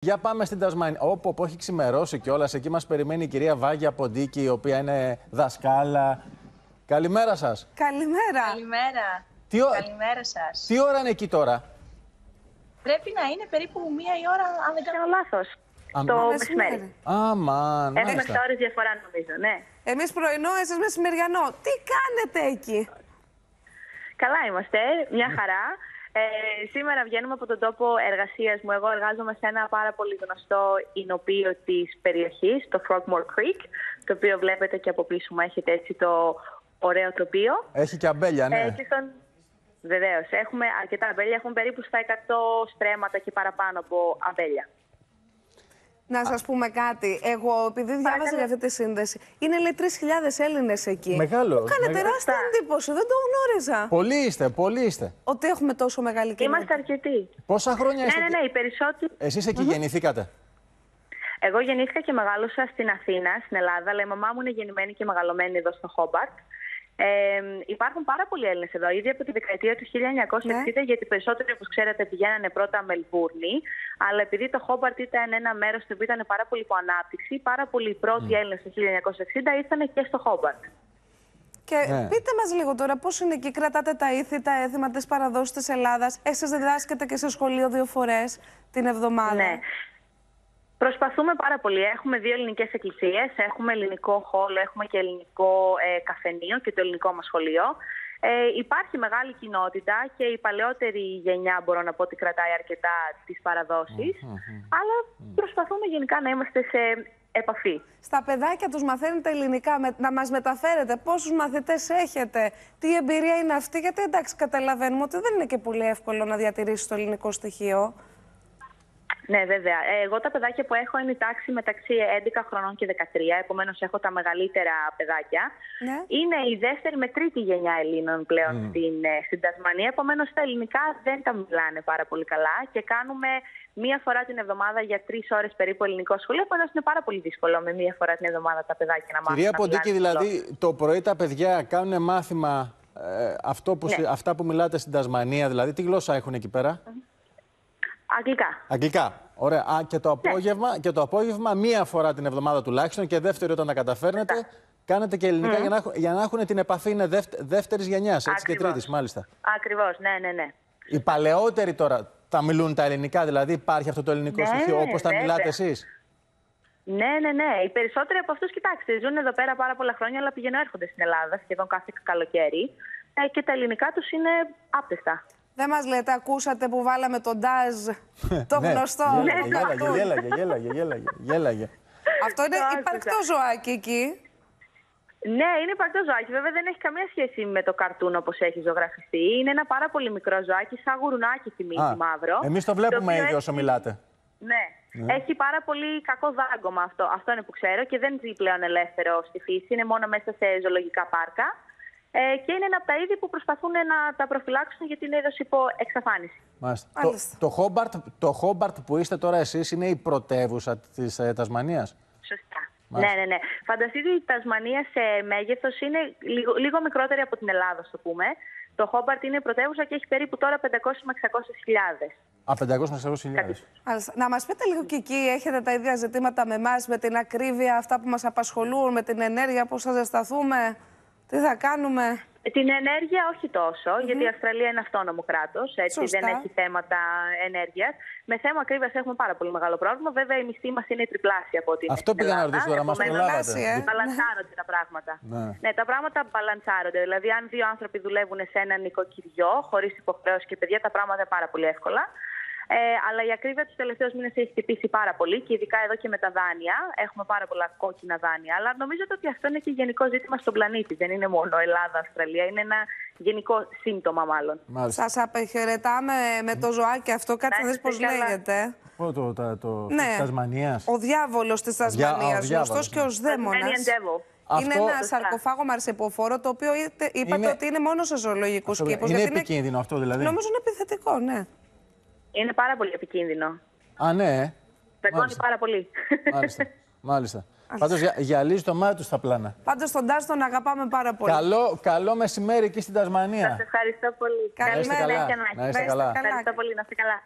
Για πάμε στην Τασμανία. Όπου, όπου έχει ξημερώσει κιόλας, εκεί μας περιμένει η κυρία Βάγια Ποντίκη, η οποία είναι δασκάλα. Καλημέρα σας. Καλημέρα. Καλημέρα. Τι, ο... Καλημέρα σας. Τι ώρα είναι εκεί τώρα, Πρέπει να είναι περίπου μία η ώρα, αν δεν κάνω λάθος. Α, Το μεσημέρι. μεσημέρι. Αμάν, Έχουμε μάλιστα. 7 ώρες διαφορά νομίζω, ναι. Εμείς πρωινό, εσείς μεσημεριανό. Τι κάνετε εκεί; Καλά είμαστε, μια χαρά. Ε, σήμερα βγαίνουμε από τον τόπο εργασίας μου. Εγώ εργάζομαι σε ένα πάρα πολύ γνωστό εινοποιείο της περιοχής, το Frogmore Creek, το οποίο βλέπετε και από πίσω μου έχετε έτσι το ωραίο τοπίο. Έχει και αμπέλια, ναι. Ε, και στον... Βεβαίως, έχουμε αρκετά αμπέλια. Έχουμε περίπου στα 100 στρέμματα και παραπάνω από αμπέλια. Να σας πούμε κάτι. Εγώ, επειδή διάβαζα για αυτή τη σύνδεση, είναι λέει 3.000 Έλληνες εκεί. Μεγάλο, Μου έκανε μεγα- τεράστια εντύπωση. Δεν το γνώριζα. Πολλοί είστε, πολλοί είστε. Ότι έχουμε τόσο μεγάλη κοινότητα. Είμαστε αρκετοί. Πόσα χρόνια Ναι, είστε. ναι, εκεί; ναι, οι περισσότεροι. Εσείς εκεί γεννηθήκατε; Εγώ γεννήθηκα και μεγάλωσα στην Αθήνα, στην Ελλάδα, αλλά η μαμά μου είναι γεννημένη και μεγαλωμένη εδώ στο Χόμπαρτ. Ε, υπάρχουν πάρα πολλοί Έλληνες εδώ, ήδη από τη δεκαετία του 1960, Ναι. γιατί περισσότεροι, όπως ξέρετε, πηγαίνανε πρώτα Μελβούρνη. Αλλά επειδή το Χόμπαρτ ήταν ένα μέρος που ήταν πάρα πολύ υπό ανάπτυξη, πάρα πολλοί πρώτοι Έλληνες το 1960 ήρθαν και στο Χόμπαρτ. Και Ναι. πείτε μας λίγο τώρα πώς είναι εκεί. Κρατάτε τα ήθη, τα έθιμα, τις παραδόσεις της Ελλάδας. Εσείς διδάσκετε και σε σχολείο δύο φορές την εβδομάδα. Ναι. Προσπαθούμε πάρα πολύ. Έχουμε δύο ελληνικές εκκλησίες. Έχουμε ελληνικό χώλο, έχουμε και ελληνικό ε, καφενείο και το ελληνικό μας σχολείο. Ε, υπάρχει μεγάλη κοινότητα και η παλαιότερη γενιά μπορώ να πω ότι κρατάει αρκετά τις παραδόσεις. Αλλά προσπαθούμε γενικά να είμαστε σε επαφή. Στα παιδάκια τους μαθαίνετε ελληνικά, με- να μας μεταφέρετε πόσους μαθητές έχετε, τι εμπειρία είναι αυτή, γιατί εντάξει καταλαβαίνουμε ότι δεν είναι και πολύ εύκολο να διατηρήσεις το ελληνικό στοιχείο. Ναι, βέβαια. Ε, Εγώ τα παιδάκια που έχω είναι η τάξη μεταξύ 11 χρονών και 13, επομένως έχω τα μεγαλύτερα παιδάκια. Ναι. Είναι η δεύτερη με τρίτη γενιά Ελλήνων πλέον στην, ε, στην Τασμανία. Επομένως τα ελληνικά δεν τα μιλάνε πάρα πολύ καλά και κάνουμε μία φορά την εβδομάδα για τρεις ώρες περίπου ελληνικό σχολείο. Επομένως είναι πάρα πολύ δύσκολο με μία φορά την εβδομάδα τα παιδάκια να μάθουν. Κυρία να Ποντίκη, μιλάνε τη δηλαδή το πρωί τα παιδιά κάνουν μάθημα ε, αυτό που, Ναι. συ- αυτά που μιλάτε στην Τασμανία, δηλαδή τι γλώσσα έχουν εκεί πέρα; Αγγλικά. Αγγλικά. Ωραία. Α, και, το απόγευμα, και το απόγευμα μία φορά την εβδομάδα τουλάχιστον και δεύτερη όταν τα καταφέρνετε, κάνετε και ελληνικά για, να, έχουν- για να έχουν την επαφή. Είναι δεύτε, δεύτερης γενιάς, έτσι και Ακριβώς. τρίτης, μάλιστα. Ακριβώς, ναι, ναι, ναι. Οι παλαιότεροι τώρα τα μιλούν τα ελληνικά, δηλαδή υπάρχει αυτό το ελληνικό Ναι, στοιχείο όπως τα βέβαια. μιλάτε εσείς; Ναι, ναι, ναι. Οι περισσότεροι από αυτούς, κοιτάξτε, ζουν εδώ πέρα πάρα πολλά χρόνια, αλλά πηγαίνουν έρχονται στην Ελλάδα σχεδόν κάθε καλοκαίρι. Ε, και τα ελληνικά τους είναι άπτεστα. Δεν μας λέτε, ακούσατε που βάλαμε τον Ντάζ, το Ναι, γνωστό. Γέλαγε, το γέλαγε, καρτούν. γέλαγε, γέλαγε, γέλαγε, γέλαγε. Αυτό είναι Το άκουσα. υπαρκτό ζωάκι εκεί. Ναι, είναι υπαρκτό ζωάκι. Βέβαια δεν έχει καμία σχέση με το καρτούν όπως έχει ζωγραφιστεί. Είναι ένα πάρα πολύ μικρό ζωάκι, σαν γουρνάκι θυμίζει μαύρο. Εμείς το βλέπουμε οποίο ήδη όσο έχει- μιλάτε. Ναι. Έχει πάρα πολύ κακό δάγκωμα αυτό. Αυτό είναι που ξέρω και δεν ζει πλέον ελεύθερο στη φύση. Είναι μόνο μέσα σε ζωολογικά πάρκα. Ε, και είναι ένα από τα είδη που προσπαθούν να τα προφυλάξουν γιατί είναι είδος υπό εξαφάνιση. Μάλιστα. Το, Μάλιστα. το, Χόμπαρτ, το Χόμπαρτ που είστε τώρα εσείς είναι η πρωτεύουσα της ε, Τασμανίας; Σωστά. Μάλιστα. Ναι, ναι, ναι. Φανταστείτε ότι η Τασμανία σε μέγεθος είναι λίγο, λίγο μικρότερη από την Ελλάδα, ας το πούμε. Το Χόμπαρτ είναι πρωτεύουσα και έχει περίπου τώρα 500 με 600 χιλιάδες. Α, 500 με 600 χιλιάδες. Μάλιστα. Να μας πείτε λίγο και εκεί, έχετε τα ίδια ζητήματα με εμάς, με την ακρίβεια, αυτά που μας απασχολούν, με την ενέργεια, πώς θα ζεσταθούμε, τι θα κάνουμε; Την ενέργεια όχι τόσο, γιατί η Αυστραλία είναι αυτόνομο κράτος. Έτσι Σωστά. δεν έχει θέματα ενέργειας. Με θέμα ακρίβεια έχουμε πάρα πολύ μεγάλο πρόβλημα. Βέβαια, η μισθή μας είναι τριπλάσια από ό,τι είναι Αυτό στην πήγα να Ελλάδα. ρωτήσω τώρα, μας Επομένως, προλάβατε. Τριπλάσια, ε. Μπαλανσάρονται τα πράγματα. Ναι. Ναι, τα πράγματα μπαλανσάρονται. Δηλαδή, αν δύο άνθρωποι δουλεύουν σε ένα νοικοκυριό, χωρίς υποχρεώσεις και παιδιά, τα πράγματα είναι πάρα πολύ εύκολα. Ε, αλλά η ακρίβεια τους τελευταίους μήνες έχει χτυπήσει πάρα πολύ και ειδικά εδώ και με τα δάνεια. Έχουμε πάρα πολλά κόκκινα δάνεια. Αλλά νομίζω ότι αυτό είναι και γενικό ζήτημα στον πλανήτη. Δεν είναι μόνο Ελλάδα-Αυστραλία. Είναι ένα γενικό σύμπτωμα, μάλλον. Μάλιστα. Σας απεχαιρετάμε με το ζωάκι αυτό, κάτσε να Να δεις πώς είστε καλά. λέγεται. Πού το, το, το Ναι. της Τασμανίας. Ο διάβολος της διά- ο Τασμανίας, διάβολος, γνωστός και ναι. ως δαίμονας. Tasmanian Devil. Είναι Αυτό- ένα σαρκοφάγο μαρσεποφόρο, το οποίο είτε- είπατε Είναι- ότι είναι μόνο σε ζωολογικούς Αυτό, κήπους. είναι γιατί επικίνδυνο αυτό δηλαδή. Νομίζω είναι επιθετικό, ναι. Είναι πάρα πολύ επικίνδυνο. Α, ναι. ε. Πεκώνει Μάλιστα. πάρα πολύ. Μάλιστα. Μάλιστα. Πάντως γυα, γυαλίζει το μάτι τους στα πλάνα. Πάντως τον Ντάζ τον αγαπάμε πάρα πολύ. Καλό, καλό μεσημέρι εκεί στην Τασμανία. Σας ευχαριστώ πολύ. Καλημέρα. Καλή συνέχεια Να είστε έχετε. καλά. Ευχαριστώ πολύ. Να είστε καλά.